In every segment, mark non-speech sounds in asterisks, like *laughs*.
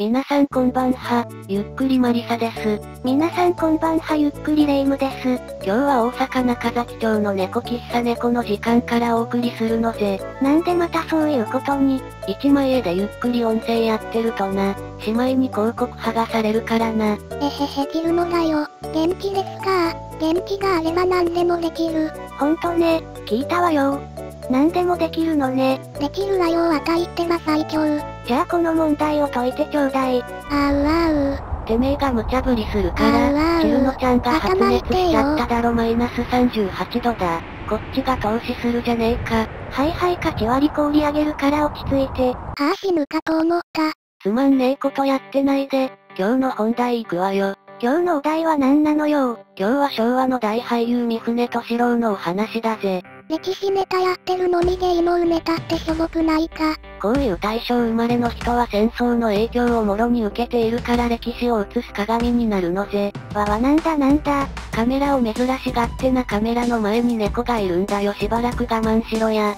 皆さんこんばんは、ゆっくりマリサです。皆さんこんばんはゆっくりレイムです。今日は大阪中崎町の猫喫茶猫の時間からお送りするのぜ。なんでまたそういうことに。一枚絵でゆっくり音声やってるとな、しまいに広告剥がされるからな。えへへ切るのだよ。元気ですか？元気があれば何でもできる。ほんとね、聞いたわよ。何でもできるのね。できるわよあたいってば最強。じゃあこの問題を解いてちょうだい。あうあう。てめえが無茶ぶりするから、チルノちゃんが発熱しちゃっただろマイナス38度だ。こっちが投資するじゃねえか。はいはい勝ち割り氷あげるから落ち着いて。ああ死ぬかと思った。つまんねえことやってないで、今日の本題行くわよ。今日のお題は何なのよ今日は昭和の大俳優三船敏郎のお話だぜ。歴史ネタやってるのに芸能ネタってしょぼくないか。こういう大正生まれの人は戦争の影響をもろに受けているから歴史を映す鏡になるのぜ。わわなんだなんだ。カメラを珍しがってなカメラの前に猫がいるんだよしばらく我慢しろや。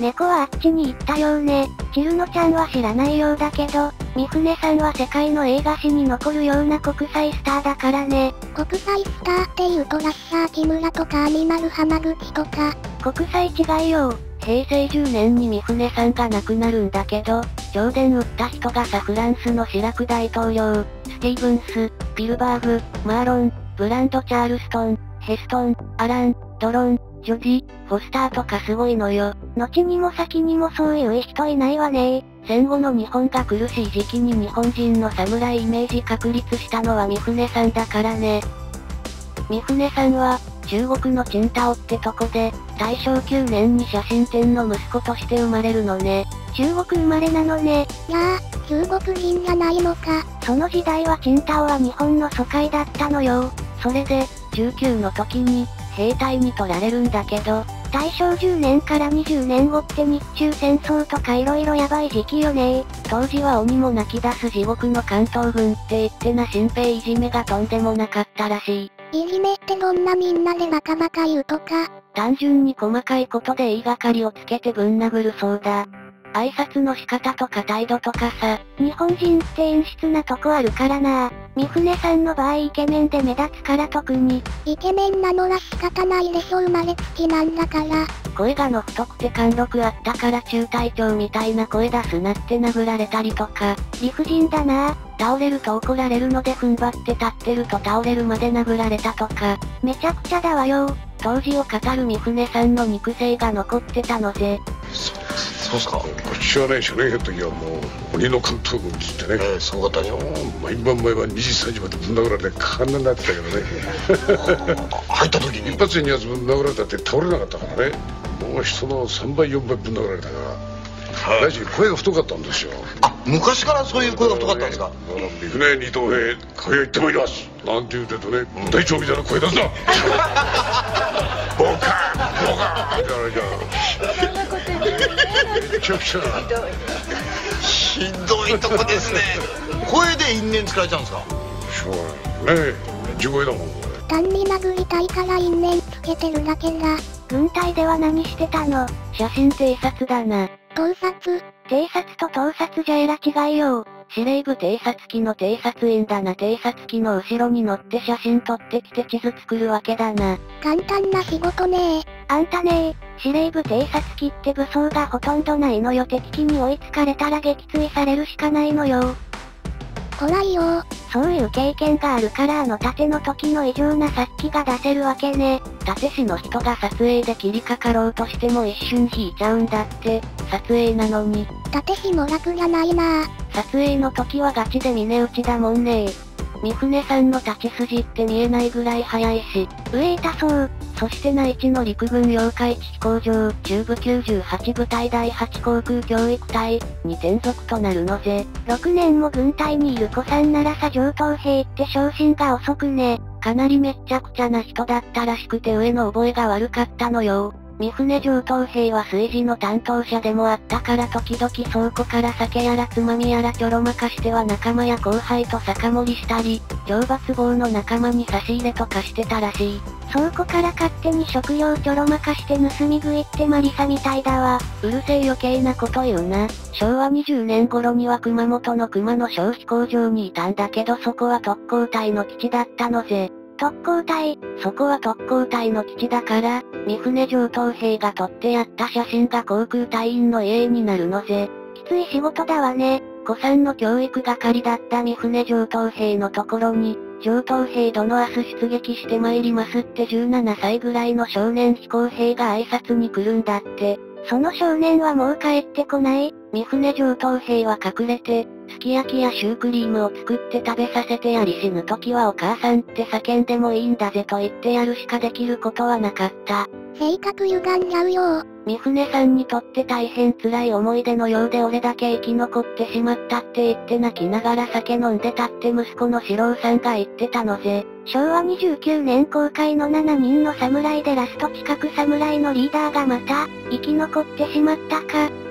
猫はあっちに行ったようね。チルノちゃんは知らないようだけど、三船さんは世界の映画史に残るような国際スターだからね。国際スターって言うとラッシャー木村とかアニマル浜口とか。国際違いよ。平成10年に三船さんが亡くなるんだけど、上電撃った人がさフランスのシラク大統領、スティーブンス、ピルバーグ、マーロン、ブランド・チャールストン、ヘストン、アラン、ドロン、ジョジ、フォスターとかすごいのよ。後にも先にもそういう人いないわね戦後の日本が苦しい時期に日本人の侍イメージ確立したのは三船さんだからね。三船さんは、中国のチンタオってとこで、大正9年に写真展の息子として生まれるのね。中国生まれなのね。やあ、中国人じゃないのか。その時代はチンタオは日本の疎開だったのよ。それで、19の時に、兵隊に取られるんだけど、大正10年から20年後って日中戦争とか色々やばい時期よね当時は鬼も泣き出す地獄の関東軍って言ってな新兵いじめがとんでもなかったらしい。いじめってどんなみんなでバカバカ言うとか単純に細かいことで言いがかりをつけてぶん殴るそうだ。挨拶の仕方とか態度とかさ。日本人って演出なとこあるからな三船さんの場合イケメンで目立つから特に。イケメンなのは仕方ないでしょ生まれつきなんだから。声がの太くて貫禄あったから中隊長みたいな声出すなって殴られたりとか。理不尽だな倒れると怒られるので踏ん張って立ってると倒れるまで殴られたとか。めちゃくちゃだわよ。当時を語る三船さんの肉声が残ってたのぜ。そうすか？こっちはね初年の時はもう鬼の関東軍っつってね、えー、すごかったでしょ毎晩毎晩2時3時までぶん殴られてカンナになってたけどね。*laughs* 入った時に？一発にやつぶん殴られたって倒れなかったからね。もう人の3倍4倍ぶん殴られたから。大臣声が太かったんですよ。あ昔からそういう声が太かったんですか？三船二等兵会行ってまいりますなんて言うてとね、うん、隊長みたいな声出すな *laughs* ボカボカみたいなじゃんめちゃくちゃひどいとこですね。声で因縁使われちゃうんですか？しょうがないね。地声だもん単に殴りたいから因縁つけてるだけだ。軍隊では何してたの？写真偵察だな。盗撮。偵察と盗撮じゃえら違いよ司令部偵察機の偵察員だな偵察機の後ろに乗って写真撮ってきて地図作るわけだな。簡単な仕事ねあんたね司令部偵察機って武装がほとんどないのよ敵機に追いつかれたら撃墜されるしかないのよ。怖いよ。そういう経験があるからあの盾の時の異常な殺気が出せるわけね。盾師の人が撮影で切りかかろうとしても一瞬引いちゃうんだって。撮影なのに。盾師も楽じゃないな撮影の時はガチで峰打ちだもんね三船さんの立ち筋って見えないぐらい速いし、上痛そう。そして内地の陸軍妖怪地飛行場、中部98部隊第8航空教育隊に転属となるのぜ。6年も軍隊にいる子さんならさ上等兵って昇進が遅くね。かなりめっちゃくちゃな人だったらしくて上の覚えが悪かったのよ。三船上等兵は炊事の担当者でもあったから時々倉庫から酒やらつまみやらちょろまかしては仲間や後輩と酒盛りしたり、懲罰棒の仲間に差し入れとかしてたらしい。倉庫から勝手に食料ちょろまかして盗み食いってマリサみたいだわ。うるせえ余計なこと言うな。昭和20年頃には熊本の熊の消費工場にいたんだけどそこは特攻隊の基地だったのぜ。特攻隊そこは特攻隊の基地だから、三船上等兵が撮ってやった写真が航空隊員の家になるのぜ。きつい仕事だわね。古参の教育係だった三船上等兵のところに、上等兵殿明日出撃して参りますって17歳ぐらいの少年飛行兵が挨拶に来るんだって。その少年はもう帰ってこない三船上等兵は隠れて、すき焼きやシュークリームを作って食べさせてやり死ぬ時はお母さんって叫んでもいいんだぜと言ってやるしかできることはなかった。性格歪んじゃうよ三船さんにとって大変辛い思い出のようで俺だけ生き残ってしまったって言って泣きながら酒飲んでたって息子の四郎さんが言ってたのぜ。昭和29年公開の7人の侍でラスト近く侍のリーダーがまた、生き残ってしまったか。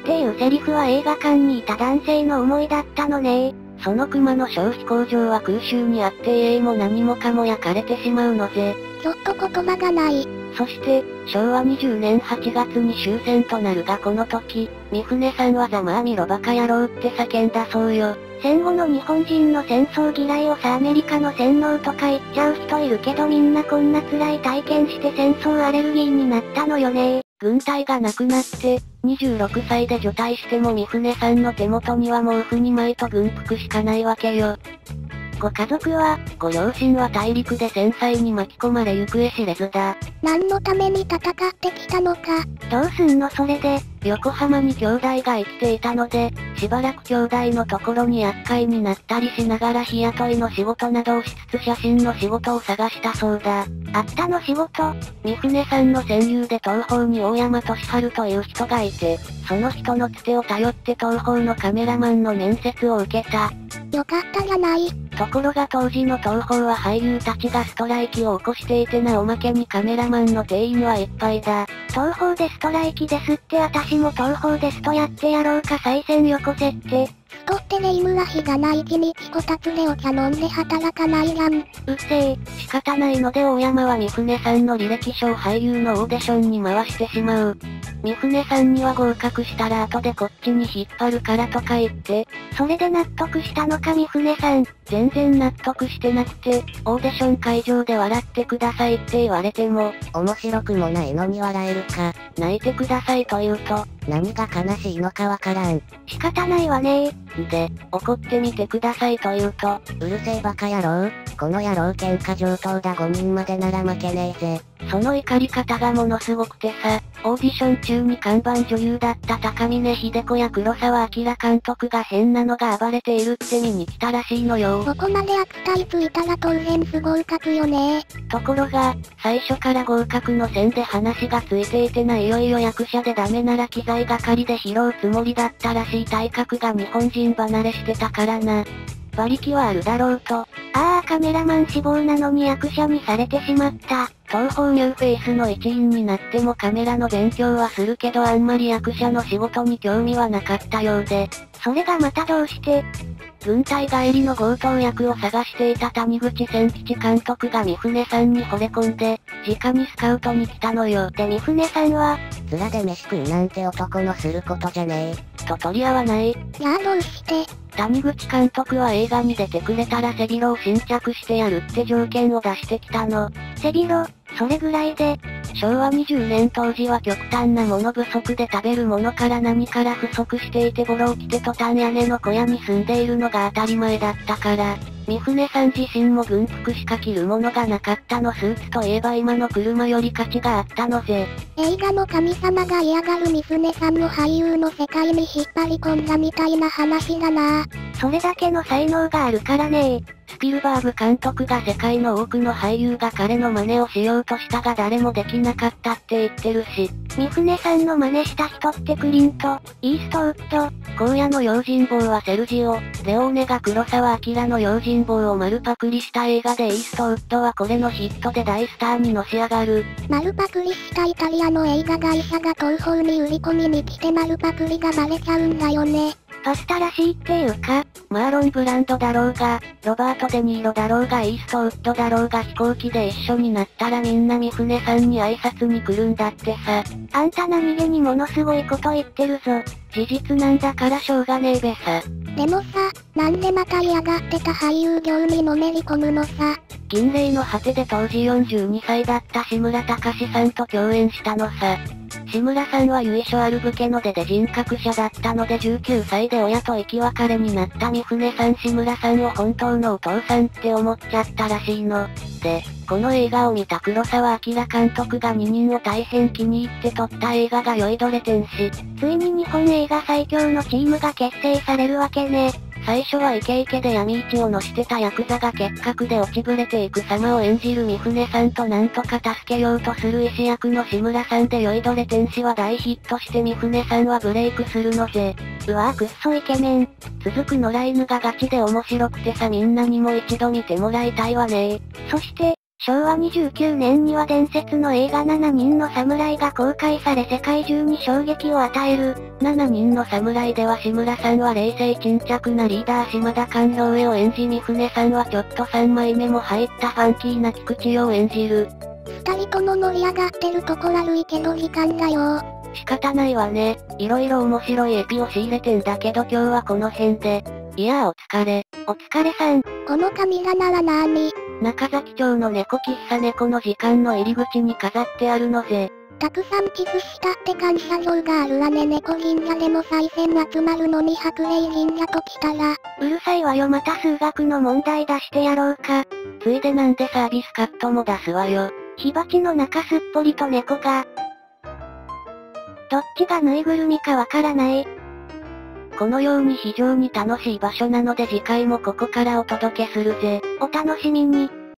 っていうセリフは映画館にいた男性の思いだったのねその熊の消費工場は空襲にあって家も何もかも焼かれてしまうのぜ。ちょっと言葉がない。そして、昭和20年8月に終戦となるがこの時、三船さんはざまあみろバカ野郎って叫んだそうよ。戦後の日本人の戦争嫌いをさアメリカの洗脳とか言っちゃう人いるけどみんなこんな辛い体験して戦争アレルギーになったのよね軍隊がなくなって、26歳で除隊しても三船さんの手元には毛布2枚と軍服しかないわけよ。ご家族は、ご両親は大陸で戦災に巻き込まれ行方知れずだ。何のために戦ってきたのか。どうすんのそれで。横浜に兄弟が生きていたので、しばらく兄弟のところに厄介になったりしながら日雇いの仕事などをしつつ写真の仕事を探したそうだ。あったの仕事三船さんの戦友で東方に大山俊治という人がいて、その人のつてを頼って東方のカメラマンの面接を受けた。よかったじゃない。ところが当時の東宝は俳優たちがストライキを起こしていてなおまけにカメラマンの定員はいっぱいだ。東宝でストライキですって私も東宝ですとやってやろうか再選よこせって。ストってネームは日がない一日こたつでお茶飲んで働かないやん。うっせえ、仕方ないので大山は三船さんの履歴書を俳優のオーディションに回してしまう。三船さんには合格したら後でこっちに引っ張るからとか言って、それで納得したのか三船さん。全然納得してなくて、オーディション会場で笑ってくださいって言われても、面白くもないのに笑えるか、泣いてくださいと言うと、何が悲しいのかわからん。仕方ないわねで、怒ってみてくださいと言うと、うるせえバカ野郎、この野郎喧嘩上等だ5人までなら負けねえぜ。その怒り方がものすごくてさ、オーディション中に看板女優だった高峰秀子や黒沢明監督が変なのが暴れているって見に来たらしいのよ。ここまで悪態ついたら当然不合格よねところが、最初から合格の線で話がついていてないよいよ役者でダメなら機材係で拾うつもりだったらしい体格が日本人離れしてたからな。馬力はあるだろうと。ああカメラマン志望なのに役者にされてしまった。東宝ニューフェイスの一員になってもカメラの勉強はするけどあんまり役者の仕事に興味はなかったようで。それがまたどうして、軍隊帰りの強盗役を探していた谷口千吉監督が三船さんに惚れ込んで、直にスカウトに来たのよ。で三船さんは、面で飯食うなんて男のすることじゃねえ。と取り合わない。やあどうして？谷口監督は映画に出てくれたら背広を新着してやるって条件を出してきたの。背広それぐらいで、昭和20年当時は極端なもの不足で食べるものから何から不足していてボロを着てトタン屋根の小屋に住んでいるのが当たり前だったから、三船さん自身も軍服しか着るものがなかったのスーツといえば今の車より価値があったのぜ。映画の神様が嫌がる三船さんも俳優の世界に引っ張り込んだみたいな話だなそれだけの才能があるからねスピルバーグ監督が世界の多くの俳優が彼の真似をしようとしたが誰もできなかったって言ってるし、三船さんの真似した人ってクリント、イーストウッド、荒野の用心棒はセルジオ、レオーネが黒沢明の用心棒を丸パクリした映画でイーストウッドはこれのヒットで大スターにのし上がる。丸パクリしたイタリアの映画会社が東方に売り込みに来て丸パクリがバレちゃうんだよね。パスタらしいっていうか、マーロンブランドだろうが、ロバート・デ・ニーロだろうがイーストウッドだろうが飛行機で一緒になったらみんな三船さんに挨拶に来るんだってさ。あんた何気にものすごいこと言ってるぞ。事実なんだからしょうがねえべさ。でもさ、なんでまた嫌がってた俳優業にのめり込むのさ。銀霊の果てで当時42歳だった志村隆さんと共演したのさ。志村さんは由緒ある武家の出で人格者だったので19歳で親と生き別れになった三船さん志村さんを本当のお父さんって思っちゃったらしいの。で、この映画を見た黒沢明監督が二人を大変気に入って撮った映画が酔いどれ天使。ついに日本映画最強のチームが結成されるわけね。最初はイケイケで闇市を乗してたヤクザが結核で落ちぶれていく様を演じる三船さんとなんとか助けようとする医師役の志村さんで酔いどれ天使は大ヒットして三船さんはブレイクするのぜ。うわぁくっそイケメン。続く野良犬がガチで面白くてさみんなにも一度見てもらいたいわねそして、昭和29年には伝説の映画7人の侍が公開され世界中に衝撃を与える。7人の侍では志村さんは冷静沈着なリーダー島田官兵衛を演じ三船さんはちょっと3枚目も入ったファンキーな菊池を演じる。二人とも盛り上がってるとこ悪いけど時間だよ。仕方ないわね。色々面白いエピを仕入れてんだけど今日はこの辺で。いやお疲れ。お疲れさん。このカミラなーに中崎町の猫喫茶猫の時間の入り口に飾ってあるのぜ。たくさん寄付したって感謝状があるわね猫銀座でも再選集まるのに白霊銀座と来たら。うるさいわよまた数学の問題出してやろうか。ついでなんでサービスカットも出すわよ。火鉢の中すっぽりと猫が。どっちがぬいぐるみかわからない。このように非常に楽しい場所なので次回もここからお届けするぜ。お楽しみに。